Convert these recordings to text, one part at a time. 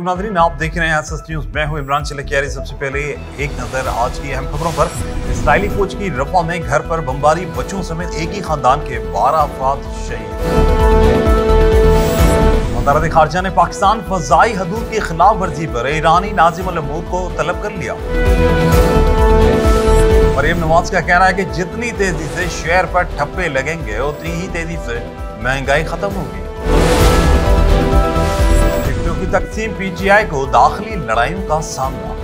नाजरीन आप देख रहे हैं न्यूज़। मैं हूँ इमरान चलकियारी सबसे पहले एक नज़र आज की अहम खबरों पर। इसराइली फौज की रफा में घर पर बमबारी, बच्चों समेत एक ही खानदान के बारह अफराद शहीद। खारजा ने पाकिस्तान फजाई हदूद की खिलाफ वर्जी पर ईरानी नाजिम अलमूद को तलब कर लिया। मरीम नवाज़ का कहना है कि जितनी तेज़ी से शेयर पर ठप्पे लगेंगे, उतनी ही तेज़ी से महँगाई खत्म होगी। की तकसीम पीजीआई को दाखिली लड़ाइयों का सामना।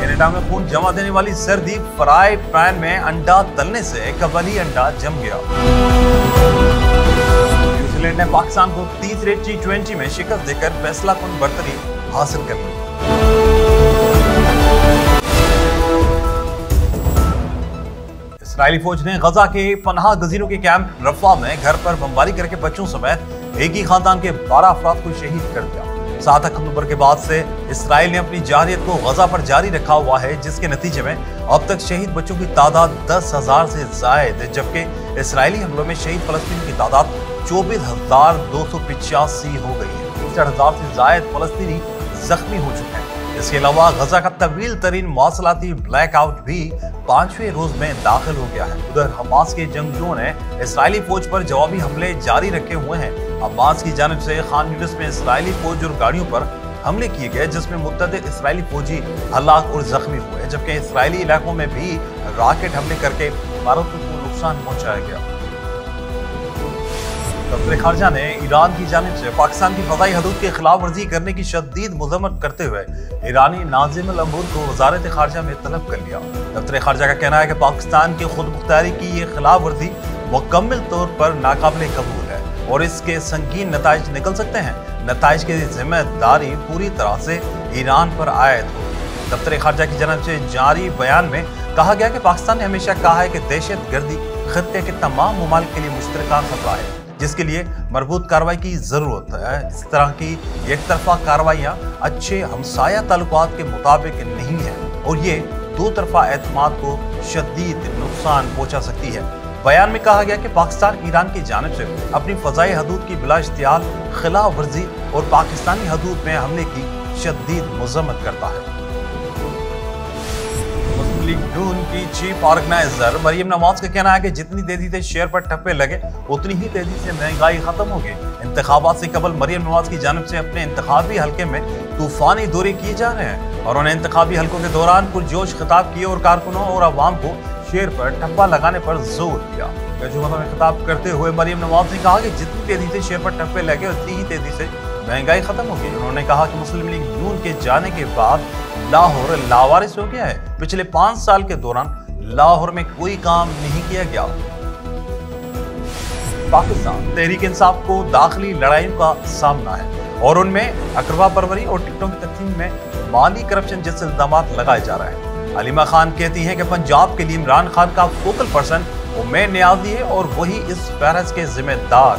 कनाडा में खून जमा देने वाली सर्दी फ्राई पैन में अंडा तलने से कबली अंडा जम गया। न्यूजीलैंड ने पाकिस्तान को तीसरे टी ट्वेंटी में शिकस्त देकर फैसला कन बरतरी हासिल कर ली। इसराइली फौज ने गजा के पनाह गजीरों के कैंप रफा में घर पर बमबारी करके बच्चों समेत एक ही खानदान के बारह अफराद को शहीद कर दिया। सात अक्टूबर के बाद से इसराइल ने अपनी जारियत को गजा पर जारी रखा हुआ है, जिसके नतीजे में अब तक शहीद बच्चों की तादाद दस हज़ार से जायद जबकि इसराइली हमलों में शहीद फलस्तीन की तादाद चौबीस हज़ार दो सौ पिचासी हो गई है। तिरसठ हज़ार से जायद फलस्तीनी जख्मी हो चुके हैं। इसके अलावा गजा का तवील तरीन मौसलाती ब्लैकआउट भी पाँचवें रोज में दाखिल हो गया है। उधर हमास के जंगजुओं ने इसराइली फौज पर जवाबी हमले जारी रखे हुए हैं। हमास की जानब से खान यूनिस में इसराइली फौज और गाड़ियों पर हमले किए गए, जिसमें मुतद इसराइली फौजी हलाक और जख्मी हुए, जबकि इसराइली इलाकों में भी रॉकेट हमले करके इमारतों को नुकसान पहुँचाया गया। दफ्तर खारजा ने ईरान की जानब से पाकिस्तान की फजाई हदूद की खिलाफ वर्जी करने की शदीद मजम्मत करते हुए ईरानी नाजिम अमूद को वजारत खारजा में तलब कर लिया। दफ्तर खारजा का कहना है कि पाकिस्तान की खुद मुख्तारी की ये खिलाफ वर्जी मुकम्मल तौर पर नाकाबले कबूल और इसके संगीन नतज निकल सकते हैं। नतज की ज़िम्मेदारी पूरी तरह से ईरान पर आयद होगी दफ्तर खारजा की जानब से जारी बयान में कहा गया कि पाकिस्तान ने हमेशा कहा है कि दहशत गर्दी खत्े के तमाम ममालिक के लिए मुश्तर खतरा है, जिसके लिए मरबूत कार्रवाई की ज़रूरत है। इस तरह की एक तरफा कार्रवाइयाँ अच्छे हमसाया ताल्लुकात के मुताबिक नहीं है और ये दो तरफा एतमाद को शदीद नुकसान पहुँचा सकती है। बयान में कहा गया कि पाकिस्तान ईरान की जानब से अपनी फजाई हदूद की बिला इश्तियाल, खिलाफ वर्जी और पाकिस्तानी हदूद में हमले की शदीद मजम्मत करता है। की चीफ ऑर्गेनाइजर मरियम नवाज़ का कहना है कि जितनी तेज़ी से शेयर पर ठप्पे लगे, उतनी ही तेज़ी से महँगाई खत्म होगी इंतबात से कबल मरियम नवाज़ की जानब से अपने इंतबी हल्के में तूफानी दौरे किए जा रहे हैं और उन्हें इंतबी हल्कों के दौरान पुरजोश खिताब किए और कारकुनों और अवाम को शेयर पर ठप्पा लगाने पर ज़ोर दिया। में खिताब करते हुए मरियम नवाज़ ने कहा कि जितनी तेज़ी से शेयर पर ठप्पे लगे उतनी ही तेज़ी से महँगाई खत्म हो गई उन्होंने कहा कि मुस्लिम लीग नून के जाने के बाद लाहौर लावारिस हो गया है। पिछले पाँच साल के दौरान लाहौर में कोई काम नहीं किया गया। पाकिस्तान तहरीक इंसाफ को दाखिली लड़ाइयों का सामना है और उनमें अकरवा परवरी और टिकटों की तकसीम में माली करप्शन जैसे इल्ज़ाम लगाए जा रहे हैं। अलीमा खान कहती हैं कि पंजाब के लिए इमरान खान का फोकल पर्सन उमेर न्याजी है और वही इस फहरस के जिम्मेदार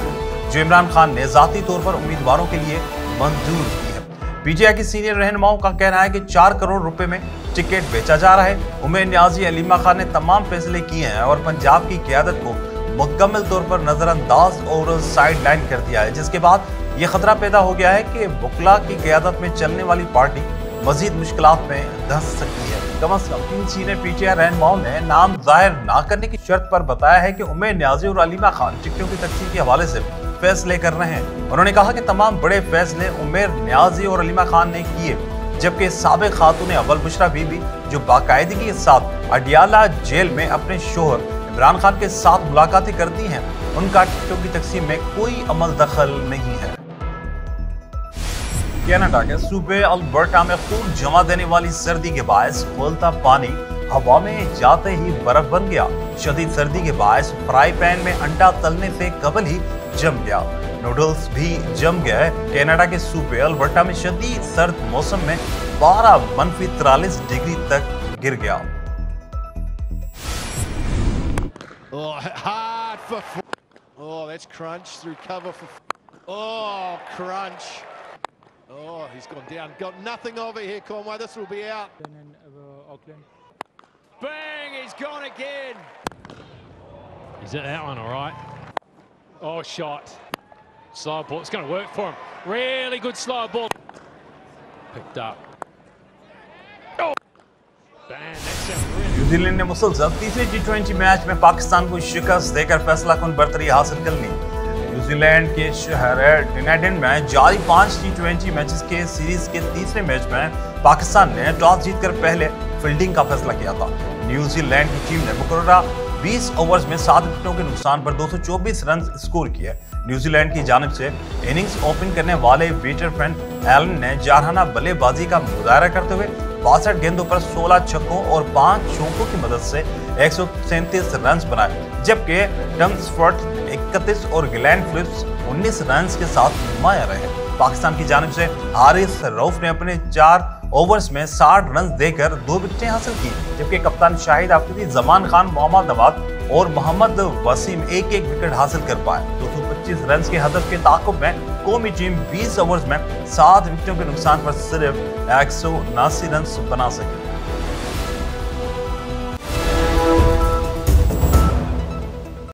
जो इमरान खान ने जाती तौर पर उम्मीदवारों के लिए मंजूर की है। पीजीआई की सीनियर रहनुमाओं का कहना है कि चार करोड़ रुपए में टिकट बेचा जा रहा है। उमेर न्याजी अलीमा खान ने तमाम फैसले किए हैं और पंजाब की क्यादत को मुकम्मल तौर पर नजरअंदाज और साइड लाइन कर दिया है, जिसके बाद ये खतरा पैदा हो गया है कि बुकला की क्यादत में चलने वाली पार्टी मजीद मुश्किल में धस सकती है कम अज कम तीन सीनियर पीटीआई रहनुमाओं ने नाम ज़ाहिर न करने की शर्त पर बताया है कि उमेर न्याजी और अलीमा खान टिकटों की तकसीम के हवाले से फैसले कर रहे हैं। उन्होंने कहा कि तमाम बड़े फैसले उमेर न्याजी और अलीमा खान ने किए, जबकि सबक खातून अव्वल बुशरा बीबी, जो बाकायदगी के साथ अडियाला जेल में अपने शोहर इमरान खान के साथ मुलाकातें करती हैं, उनका टिकटों की तकसीम में कोई अमल दखल नहीं है। कनाडा के सूबे अल्बर्टा में खूब जमा देने वाली सर्दी के बायस खोलता पानी हवा में जाते ही बर्फ़ बन गया शदीद सर्दी के बायस फ्राई पैन में अंडा तलने से कबल ही जम गया नूडल्स भी जम गए कनाडा के सूबे अल्बर्टा में शदीद सर्द मौसम में 12 मनफी तिरालीस डिग्री तक गिर गया Oh. Oh, that's crunch through cover for. Oh, crunch. Oh, he's gone down. Got nothing over here, Conway. This will be out. in uh, Auckland. Bang! He's gone again. He's at that one, all right. Oh, shot. Slow ball. It's going to work for him. Really good slow ball. Picked up. Oh! Bang, that's a really New Zealand ने मुसलसल तीसरे T twenty match में पाकिस्तान को शिकस्त देकर फैसला कन बरतरी हासिल कर ली न्यूजीलैंड के शहर डिनाडेन में। जारी पाँच टी ट्वेंटी मैचेस के सीरीज़ के तीसरे मैच में पाकिस्तान ने टॉस जीतकर पहले फील्डिंग का फैसला किया था। न्यूजीलैंड की टीम ने मुकर्रा 20 ओवर्स में सात विकेटों के नुकसान पर 224 रन स्कोर किए। न्यूजीलैंड की जानब से इनिंग्स ओपन करने वाले वेटर फ्रेंड एलन ने जारहाना बल्लेबाजी का मुजाहरा करते हुए बासठ गेंदों पर 16 छक्कों और पाँच चौकों की मदद से एक रन बनाए, जबकि टम्सफर्ट 31 और गिलैंड फिलिप्स 19 रन के साथ नुमाया रहे। पाकिस्तान की जानब से हारिस रऊफ ने अपने चार ओवर्स में 60 रन देकर दो विकेटें हासिल की, जबकि कप्तान शाहिद आफरीदी, जमान खान, मोहम्मद नवाज़ और मोहम्मद वसीम एक एक विकेट हासिल कर पाए। 225 रन के हदफ के ताकुब में कौमी टीम 20 ओवर्स में सात विकेटों के नुकसान पर सिर्फ़ एक सौ उनासी रन बना सकी।